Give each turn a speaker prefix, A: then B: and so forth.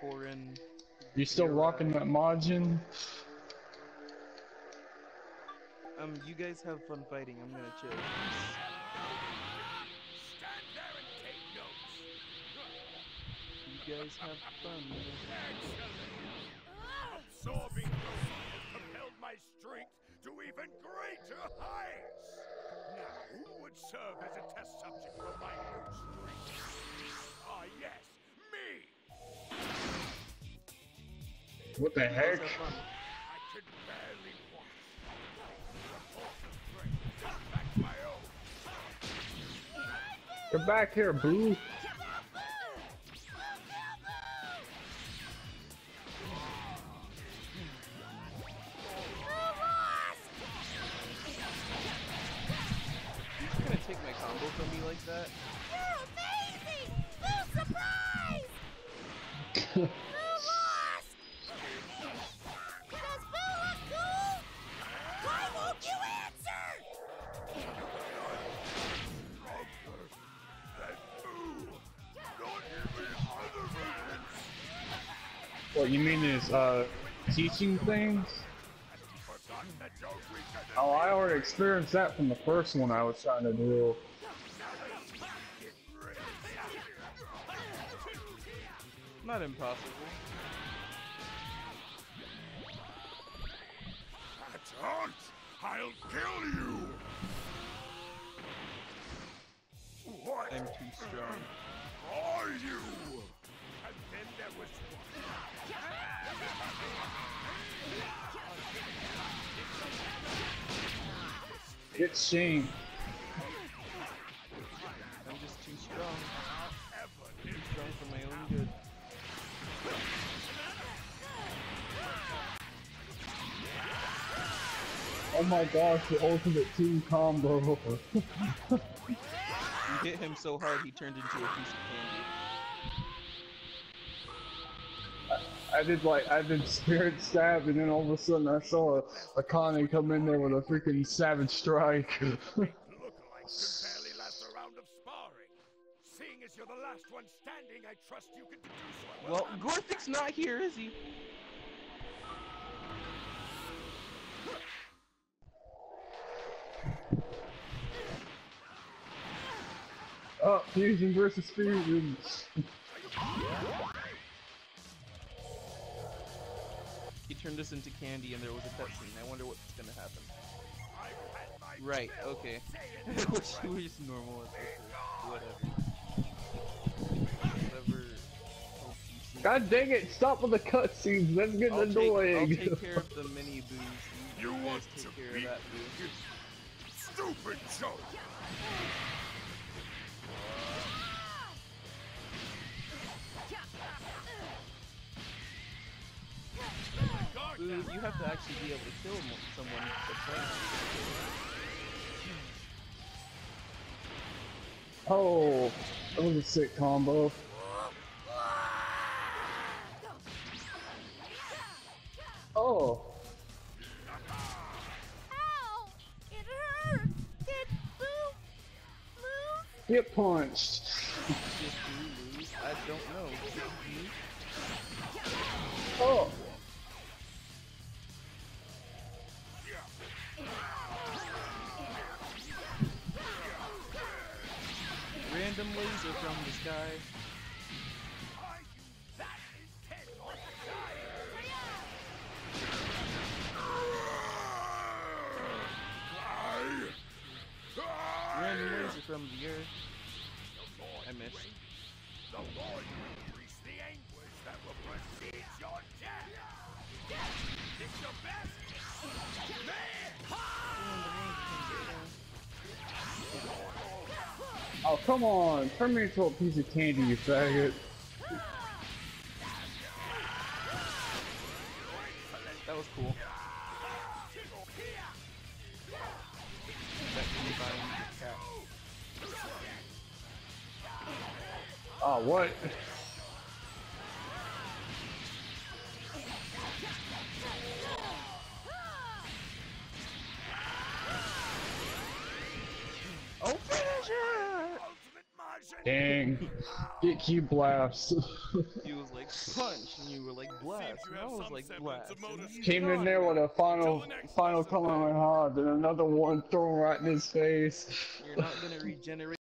A: Torin.
B: You still
A: You're,
B: rocking
A: uh,
B: that Majin?
A: Um, you guys have fun fighting. I'm gonna chill.
C: Stand there and take notes.
A: You guys have fun.
C: Absorbing growth has propelled my strength to even greater heights. Now, who would serve as a
B: What the heck?
A: have fun.
C: I could barely walk. Repulsive strength, take back my own.
B: Get back here, Buu.
A: You gonna take my combo from me like that?
D: You're amazing! Boo surprise!
B: What you mean is uh teaching things?
C: Has he forgotten that you're weaker than
B: Oh, I already experienced that from the first one I was trying to do.
A: Not impossible.
C: That's aunt! I'll kill you! What
A: I'm too strong.
C: are you? And there was
B: Get Shane.
A: I'm just too strong. Too strong for my own good.
B: Oh my gosh, the ultimate team combo.
A: You hit him so hard he turned into a piece of candy.
B: I did like I did spirit stab and then all of a sudden I saw a, a Connie come in there with a freaking savage strike.
C: lookalikes could barely last a round of sparring. Seeing as you're the last one standing, I trust you can do so.
A: Well, Gorthic's not here, is he?
B: oh, fusion versus fusion.
A: He turned us into candy and there was a cutscene. I wonder what's gonna happen.
C: I've had my
A: Right, okay. Which we're just normal Whatever. Whatever.
B: God dang it! Stop with the cutscenes. That's getting
A: I'll take,
B: annoying.
A: I'll take care of the mini boos. You,
C: You
A: guys
C: want
A: take
C: to
A: care of that
C: Buu. stupid joke.
A: You have to actually be able to kill someone to play.
B: oh, that was a sick combo. Oh,
D: Ow! It hurt! Did Buu lose?
B: get punched.
A: Did Buu lose? I don't know. Did?
B: Oh,
A: Laser from the sky. Random laser from the earth. I missed.
C: The you increase the anguish that will precede your death. It's your best.
B: Oh, come on! Turn me into a piece of candy, you faggot.
A: That was cool. That combined with cat.
B: Oh, what? Dang. Get Q blast.
A: He was like punch, and you were like blast,
C: you
A: and I was like blast.
C: of
A: and
C: motor
A: you
B: Came in there with a final,
C: Till the next
B: final
C: lesson,
B: come on my heart, then another one thrown right in his face.
A: You're not gonna regenerate.